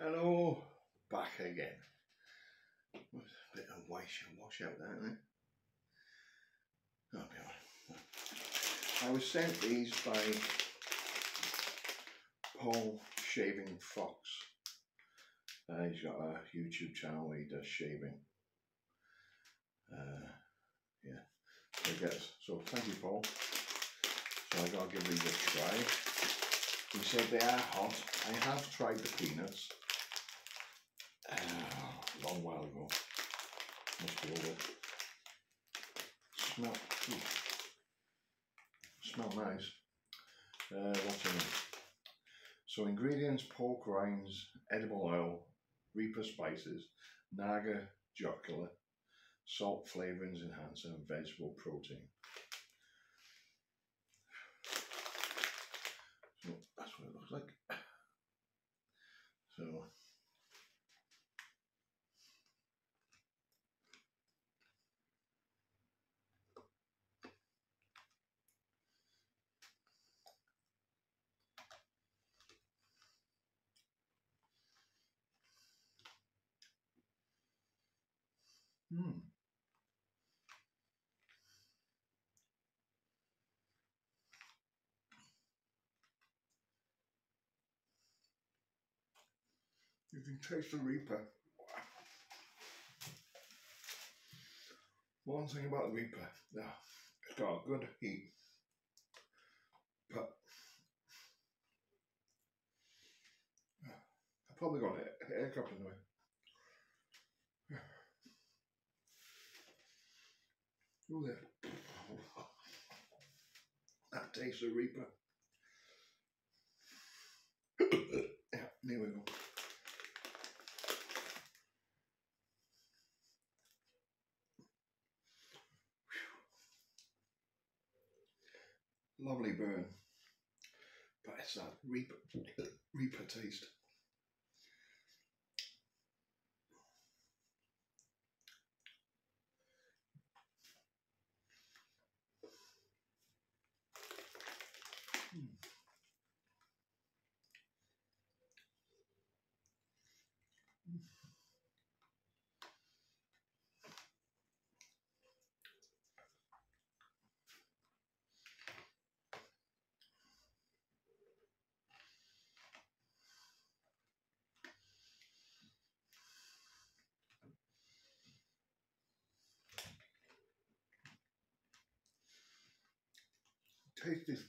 Hello, back again. A bit of wash, wash out there, isn't it? Oh, be. I was sent these by Paul Shaving Fox. Uh, he's got a YouTube channel where he does shaving. Uh, yeah, so I guess so. Thank you, Paul. So I gotta give these a try. He said they are hot. I have tried the peanuts. Uh, a while ago. Must be over. Smell. ooh. Smell nice. Uh, what's in it? So ingredients: pork rinds, edible oil, reaper spices, naga jolokia, salt flavorings enhancer, and vegetable protein. So that's what it looks like. So Hmm. You can taste the Reaper. One thing about the Reaper, yeah, it's got a good heat, but I probably got a haircut in the. There. That tastes of Reaper. yeah, there we go. Lovely burn, but it's that Reaper, Reaper taste. Taste this.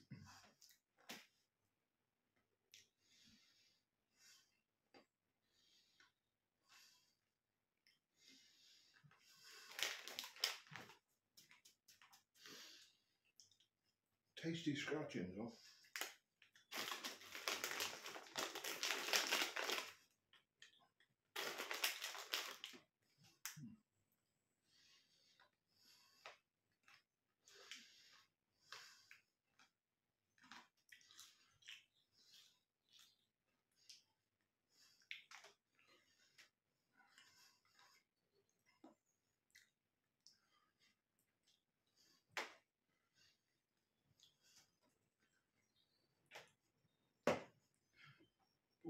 Tasty scratchings, though.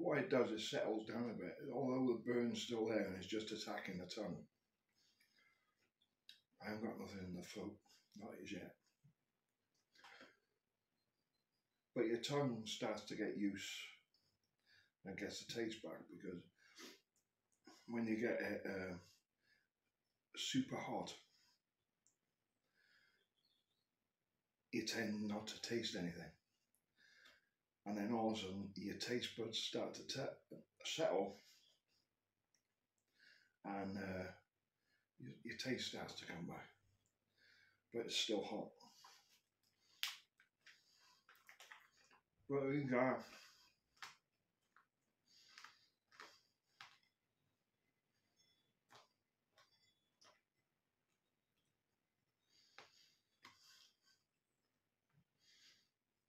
What it does, it settles down a bit. Although the burn's still there and it's just attacking the tongue. I haven't got nothing in the throat, not as yet. But your tongue starts to get used and gets the taste back because when you get it uh, super hot, you tend not to taste anything and then all of a sudden your taste buds start to te- settle. And uh, your, your taste starts to come back. But it's still hot. But there you go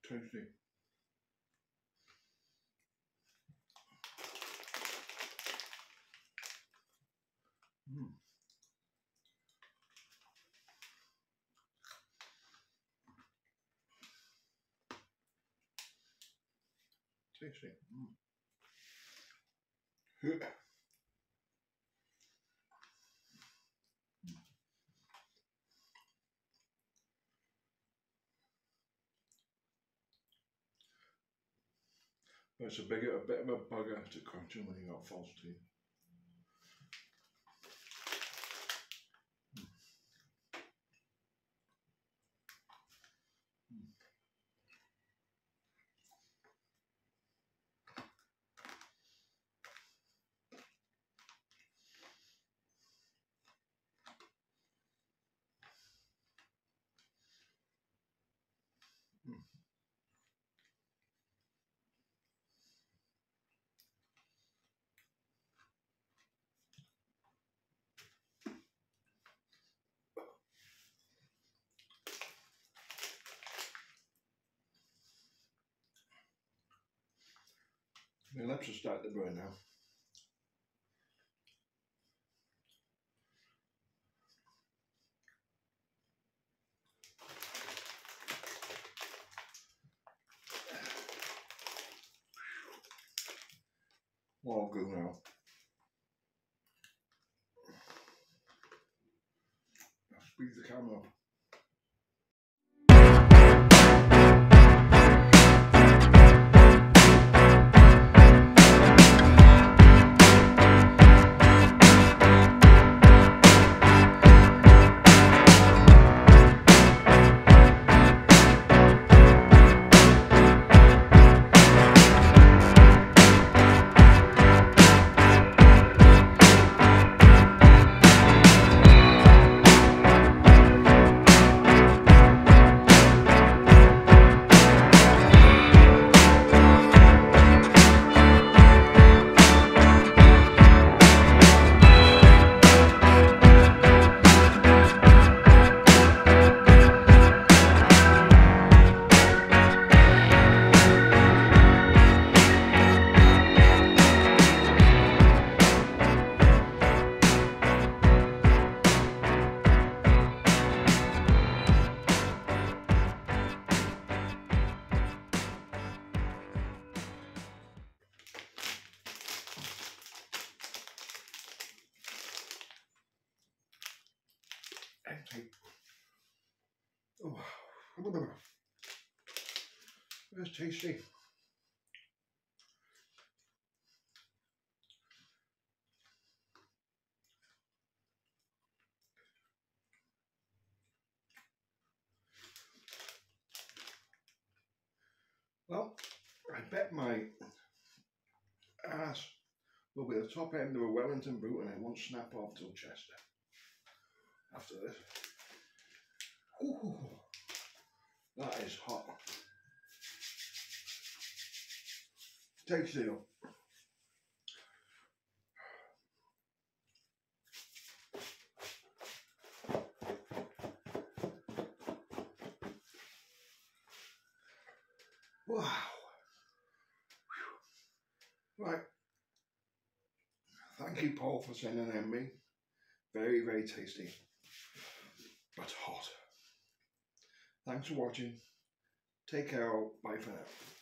tasty Tasty. Mm. It's a bigger, a bit of a bugger to crunch when you got false teeth. Lips are starting to burn now. All good now. Speed the camera up. Oh, that's tasty. Well, I bet my ass will be the top end of a Wellington boot and it won't snap off till Chester after this. Ooh, that is hot. Tasty. Wow. Right. Thank you, Paul, for sending them me. Very, very tasty but hot. Thanks for watching. Take care. Bye for now.